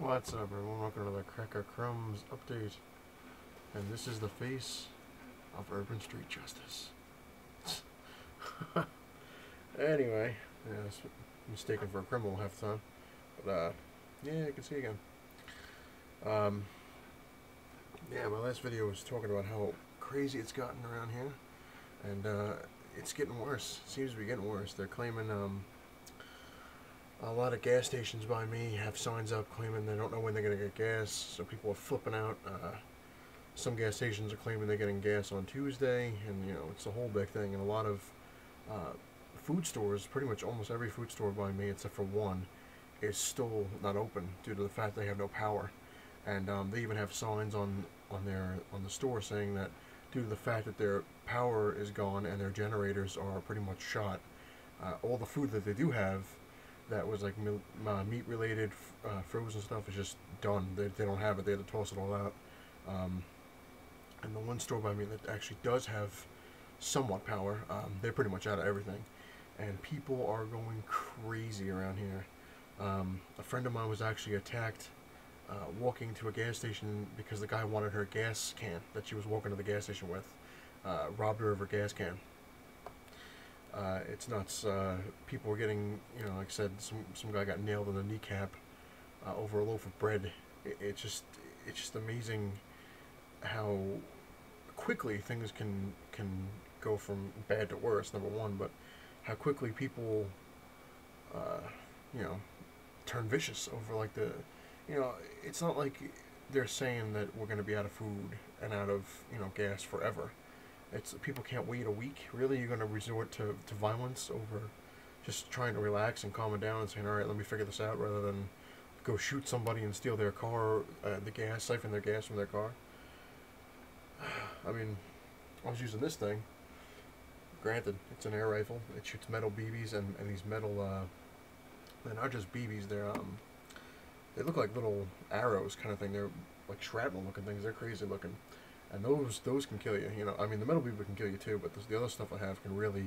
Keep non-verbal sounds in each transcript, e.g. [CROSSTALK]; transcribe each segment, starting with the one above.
What's up everyone, welcome to the Cracka Crumbs update. And this is the face of urban street justice. [LAUGHS] anyway, yeah, it's mistaken for a criminal half the time. But uh, yeah, you can see again. Um, yeah, my last video was talking about how crazy it's gotten around here. And uh, it's getting worse. It seems to be getting worse. They're claiming um, a lot of gas stations by me have signs up claiming they don't know when they're going to get gas, so people are flipping out. Uh, some gas stations are claiming they're getting gas on Tuesday, and you know it's a whole big thing. And a lot of uh, food stores, pretty much almost every food store by me, except for one, is still not open due to the fact they have no power. And um, they even have signs on on their on the store saying that due to the fact that their power is gone and their generators are pretty much shot, uh, all the food that they do have that was like uh, meat related, uh, frozen stuff is just done. They, they don't have it. They had to toss it all out. Um, and the one store by me that actually does have somewhat power, um, they're pretty much out of everything. And people are going crazy around here. Um, a friend of mine was actually attacked uh, walking to a gas station because the guy wanted her gas can that she was walking to the gas station with. Uh, robbed her of her gas can. Uh, it's nuts. Uh, people are getting, you know, like I said, some some guy got nailed in the kneecap uh, over a loaf of bread. It, it's just it's just amazing how quickly things can can go from bad to worse. Number one, but how quickly people, uh, you know, turn vicious over like the, you know, it's not like they're saying that we're going to be out of food and out of you know gas forever it's people can't wait a week. Really, you're going to resort to, to violence over just trying to relax and calm it down and saying, all right, let me figure this out, rather than go shoot somebody and steal their car, uh, the gas, siphon their gas from their car. [SIGHS] I mean, I was using this thing. Granted, it's an air rifle. It shoots metal BBs and, and these metal, uh, they're not just BBs, they're, um, they look like little arrows kind of thing. They're like shrapnel looking things. They're crazy looking and those those can kill you. You know, I mean, the metal people can kill you too, but the other stuff I have can really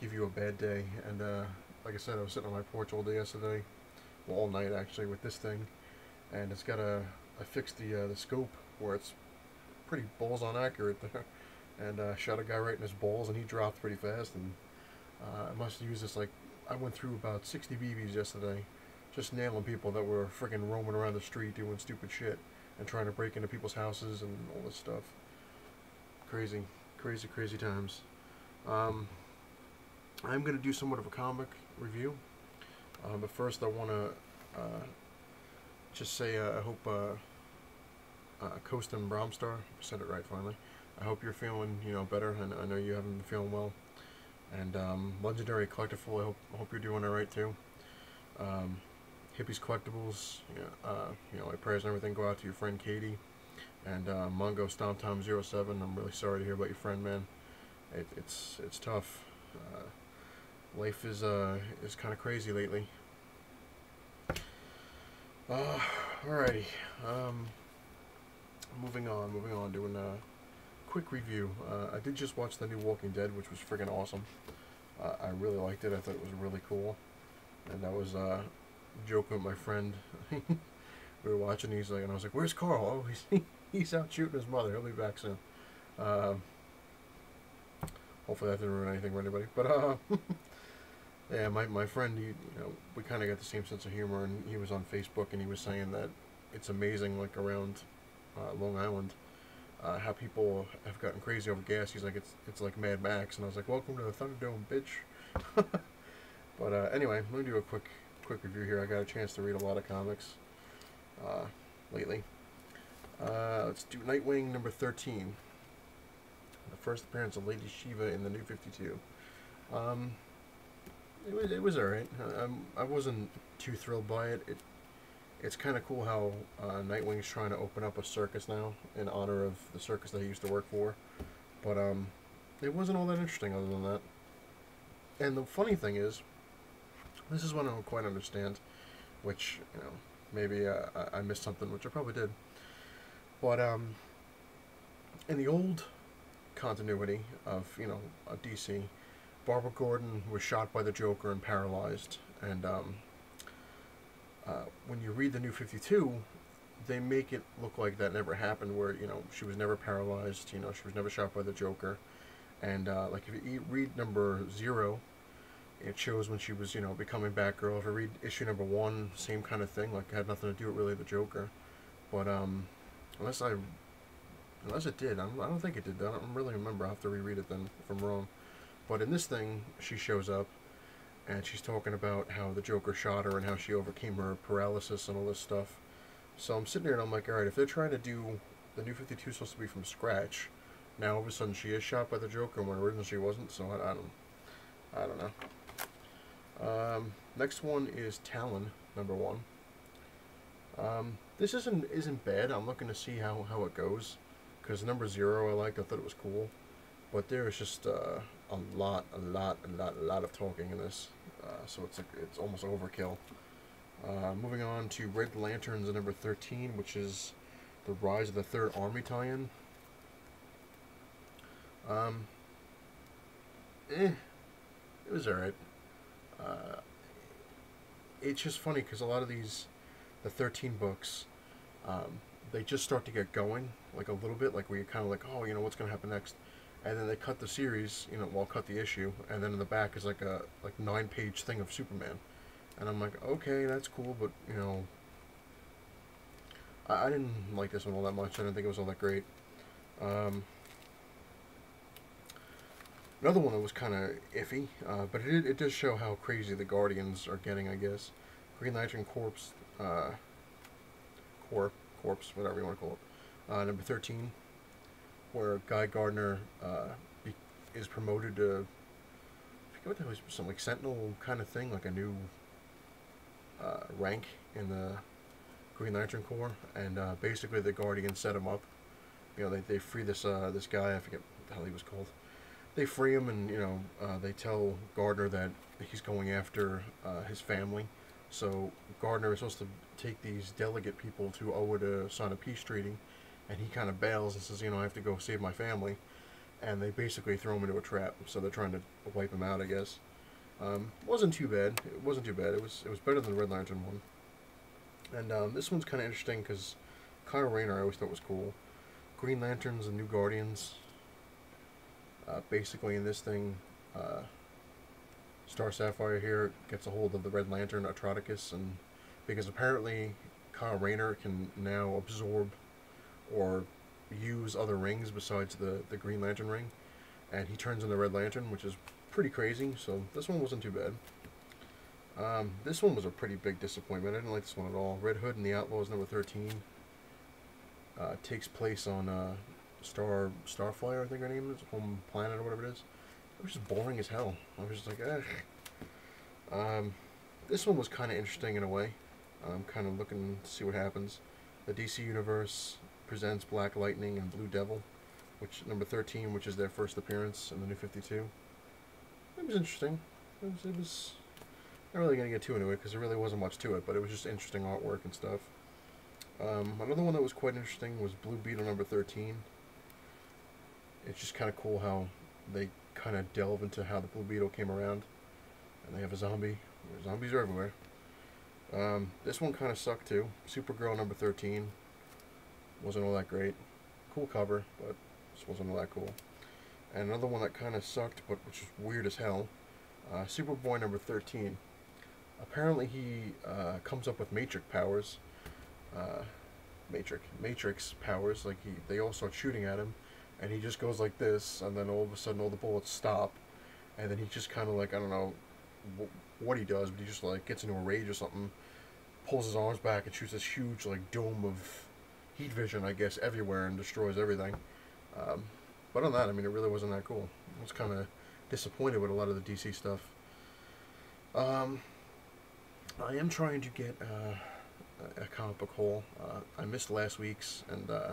give you a bad day. And uh, like I said, I was sitting on my porch all day yesterday, well, all night actually, with this thing, and it's got a I fixed the uh, the scope where it's pretty balls on accurate there, [LAUGHS] and uh, shot a guy right in his balls, and he dropped pretty fast. And uh, I must used this like I went through about 60 BBs yesterday, just nailing people that were freaking roaming around the street doing stupid shit and trying to break into people's houses and all this stuff. Crazy, crazy, crazy times. Um, I'm going to do somewhat of a comic review, uh, but first I want to uh, just say uh, I hope uh, uh, Coast and Bromstar, said it right finally, I hope you're feeling you know better, and I know you haven't been feeling well. And um, Legendary Collectible, I hope, I hope you're doing alright too. Um, Hippies Collectibles, uh, you know, my prayers and everything go out to your friend Katie. And uh, Mongo Stomp Tom 07, I'm really sorry to hear about your friend, man. It, it's it's tough. Uh, life is uh is kind of crazy lately. Uh, alrighty. Um, moving on, moving on, doing a quick review. Uh, I did just watch the new Walking Dead, which was friggin' awesome. Uh, I really liked it. I thought it was really cool. And that was uh, joking with my friend. [LAUGHS] we were watching. He's like, and I was like, "Where's Carl? Oh, [LAUGHS] he's he's out shooting his mother. He'll be back soon." Um, hopefully that didn't ruin anything for anybody. But uh, [LAUGHS] yeah, my my friend, he, you know, we kind of got the same sense of humor, and he was on Facebook, and he was saying that it's amazing, like around uh, Long Island. Uh, how people have gotten crazy over gas. He's like, it's it's like Mad Max, and I was like, welcome to the Thunderdome, bitch. but uh, anyway, let me do a quick quick review here. I got a chance to read a lot of comics uh, lately. Uh, let's do Nightwing number 13. The first appearance of Lady Shiva in the New 52. Um, it was it was alright. I, I wasn't too thrilled by it. It it's kind of cool how uh, Nightwing's trying to open up a circus now in honor of the circus that he used to work for. But um, it wasn't all that interesting other than that. And the funny thing is, this is one I don't quite understand, which, you know, maybe uh, I missed something, which I probably did. But, um, in the old continuity of, you know, DC, Barbara Gordon was shot by the Joker and paralyzed, and, um, uh, when you read the New Fifty Two, they make it look like that never happened. Where you know she was never paralyzed. You know she was never shot by the Joker, and uh, like if you read number zero, it shows when she was you know becoming Batgirl. If I read issue number one, same kind of thing. Like it had nothing to do with really the Joker, but um, unless I unless it did, I don't, I don't think it did. I don't really remember. I'll have to reread it then if I'm wrong. But in this thing, she shows up and she's talking about how the Joker shot her and how she overcame her paralysis and all this stuff. So I'm sitting there and I'm like, all right, if they're trying to do the New 52 is supposed to be from scratch, now all of a sudden she is shot by the Joker when originally she wasn't. So I, I don't, I don't know. Um, next one is Talon, number one. Um, this isn't isn't bad. I'm looking to see how, how it goes, because number zero I liked. I thought it was cool, but there is just uh, a lot, a lot, a lot, a lot of talking in this. Uh, so it's a, it's almost overkill. Uh, moving on to Red Lanterns number 13, which is the Rise of the Third Army tie-in. Um, eh, it was alright. Uh, it's just funny because a lot of these, the 13 books, um, they just start to get going, like a little bit, like you're kind of like, oh, you know, what's going to happen next? and then they cut the series, you know, well, cut the issue, and then in the back is like a like nine page thing of Superman, and I'm like, okay, that's cool, but you know, I, I didn't like this one all that much. I didn't think it was all that great. Um, another one that was kind of iffy, uh, but it it does show how crazy the Guardians are getting, I guess. Green Lantern Corps, uh, Corp, Corpse, whatever you want to call it, uh, number thirteen where Guy Gardner uh, is promoted to I forget what that was some like Sentinel kind of thing, like a new uh, rank in the Green Lantern Corps, and uh, basically the Guardians set him up. You know, they, they free this this guy. I forget what the hell he was called. They free him, and you know, uh, they tell Gardner that he's going after uh, his family. So Gardner is supposed to take these delegate people to Oa to sign a peace treaty and he kind of bails and says, you know, I have to go save my family, and they basically throw him into a trap. So they're trying to wipe him out, I guess. Um, wasn't too bad. It wasn't too bad. It was it was better than the Red Lantern one. And um, this one's kind of interesting because Kyle Rayner I always thought was cool. Green Lanterns and New Guardians. Uh, basically, in this thing, uh, Star Sapphire here gets a hold of the Red Lantern Atrocitus, and because apparently Kyle Rayner can now absorb or use other rings besides the, the Green Lantern ring. And he turns into the Red Lantern, which is pretty crazy. So this one wasn't too bad. Um, this one was a pretty big disappointment. I didn't like this one at all. Red Hood and the Outlaws number 13 uh, takes place on uh, Star Starflyer, I think her name is, Home Planet or whatever it is. It was just boring as hell. I was just like, eh. Um, this one was kind of interesting in a way. I'm kind of looking to see what happens. The DC Universe presents Black Lightning and Blue Devil, which number 13, which is their first appearance in the New 52. It was interesting. It was, it was not really going to get too into it because there really wasn't much to it, but it was just interesting artwork and stuff. Um, another one that was quite interesting was Blue Beetle number 13. It's just kind of cool how they kind of delve into how the Blue Beetle came around. And they have a zombie. Zombies are everywhere. Um, this one kind of sucked too. Supergirl number 13 wasn't all that great. Cool cover, but just wasn't all that cool. And another one that kind of sucked, but which was weird as hell. Uh, Superboy number 13. Apparently he uh, comes up with Matrix powers. Uh, Matrix, Matrix powers. Like he, they all start shooting at him, and he just goes like this, and then all of a sudden all the bullets stop, and then he just kind of like I don't know what he does, but he just like gets into a rage or something, pulls his arms back and shoots this huge like dome of heat vision, I guess, everywhere and destroys everything. Um, but on that, I mean, it really wasn't that cool. I was kind of disappointed with a lot of the DC stuff. Um, I am trying to get uh, a comic book haul. Uh, I missed last week's, and uh,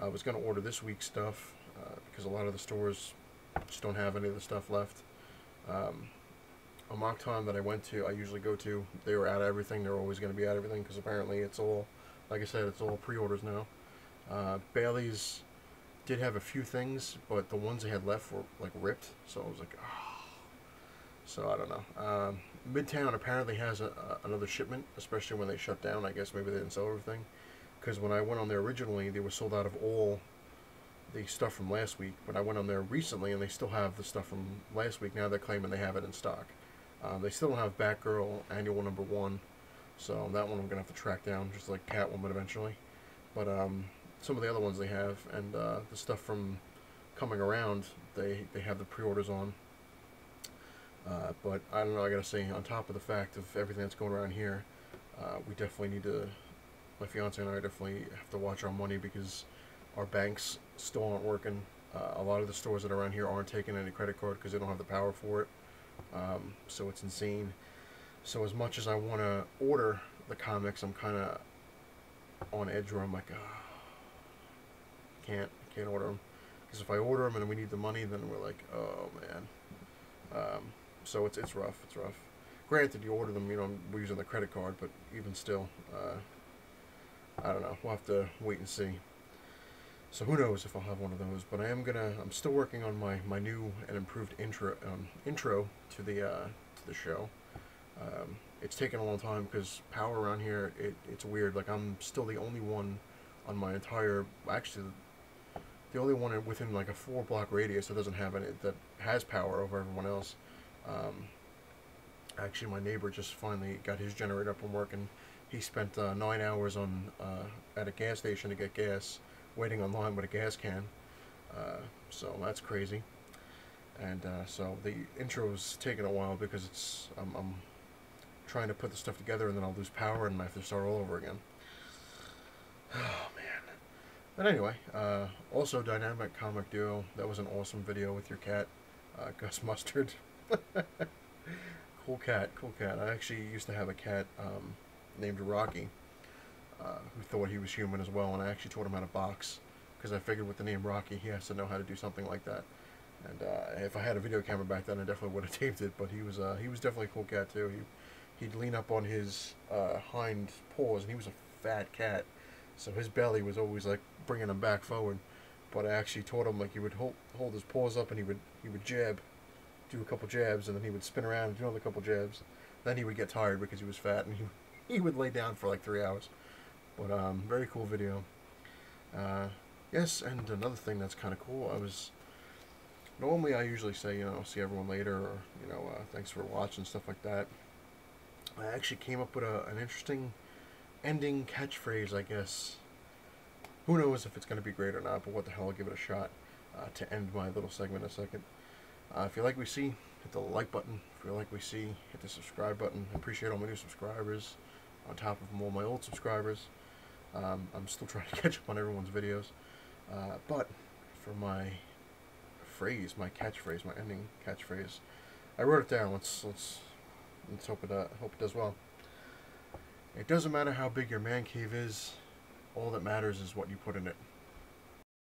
I was going to order this week's stuff uh, because a lot of the stores just don't have any of the stuff left. Um, Amok Time that I went to, I usually go to, they were out of everything. They're always going to be out of everything because apparently it's all like I said, it's all pre-orders now. Uh, Bailey's did have a few things, but the ones they had left were like ripped. So I was like, oh. So I don't know. Um, Midtown apparently has a, a, another shipment, especially when they shut down. I guess maybe they didn't sell everything. Because when I went on there originally, they were sold out of all the stuff from last week. But I went on there recently, and they still have the stuff from last week. Now they're claiming they have it in stock. Uh, they still don't have Batgirl Annual Number One, so that one I'm gonna have to track down, just like Catwoman eventually. But um, some of the other ones they have, and uh, the stuff from coming around, they they have the pre-orders on. Uh, but I don't know. I gotta say, on top of the fact of everything that's going around here, uh, we definitely need to. My fiance and I definitely have to watch our money because our banks still aren't working. Uh, a lot of the stores that are around here aren't taking any credit card because they don't have the power for it. Um, so it's insane. So as much as I want to order the comics, I'm kind of on edge where I'm like, oh, can't can't order them because if I order them and we need the money, then we're like, oh man. Um, so it's it's rough. It's rough. Granted, you order them, you know, we're using the credit card, but even still, uh, I don't know. We'll have to wait and see. So who knows if I'll have one of those? But I am gonna. I'm still working on my, my new and improved intro um, intro to the uh, to the show. Um, it's taken a long time because power around here it, it's weird. Like I'm still the only one on my entire actually the only one within like a four block radius that doesn't have any that has power over everyone else. Um, actually, my neighbor just finally got his generator up and working. He spent uh, nine hours on uh, at a gas station to get gas, waiting online with a gas can. Uh, so that's crazy. And uh, so the intro's taking a while because it's I'm, I'm trying to put the stuff together and then I'll lose power and I have to start all over again. Oh man. But anyway, uh, also Dynamic Comic Duo. That was an awesome video with your cat, uh, [LAUGHS] Gus Mustard. [LAUGHS] cool cat, cool cat. I actually used to have a cat um, named Rocky, uh, who thought he was human as well, and I actually taught him how to box because I figured with the name Rocky, he has to know how to do something like that. And uh, if I had a video camera back then, I definitely would have [LAUGHS] taped it. But he was uh, he was definitely a cool cat too. He he'd lean up on his uh, hind paws, and he was a fat cat, so his belly was always like bringing him back forward. But I actually taught him like he would hold hold his paws up, and he would he would jab, do a couple jabs, and then he would spin around and do another couple jabs. Then he would get tired because he was fat, and he [LAUGHS] he would lay down for like three hours. But um, very cool video. Uh, yes, and another thing that's kind of cool, I was normally I usually say, you know, see everyone later, or, you know, uh, thanks for watching, stuff like that. I actually came up with a, an interesting ending catchphrase, I guess. Who knows if it's going to be great or not, but what the hell, I'll give it a shot uh, to end my little segment in a second. Uh, if you like we see, hit the like button. If you like we see, hit the subscribe button. I appreciate all my new subscribers, on top of all my old subscribers. Um, I'm still trying to [LAUGHS] catch up on everyone's videos. Uh, but for my phrase, my catchphrase, my ending catchphrase. I wrote it down. Let's let's let's hope it uh, hope it does well. It doesn't matter how big your man cave is. All that matters is what you put in it.